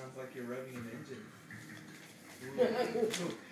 sounds like you're revving an engine.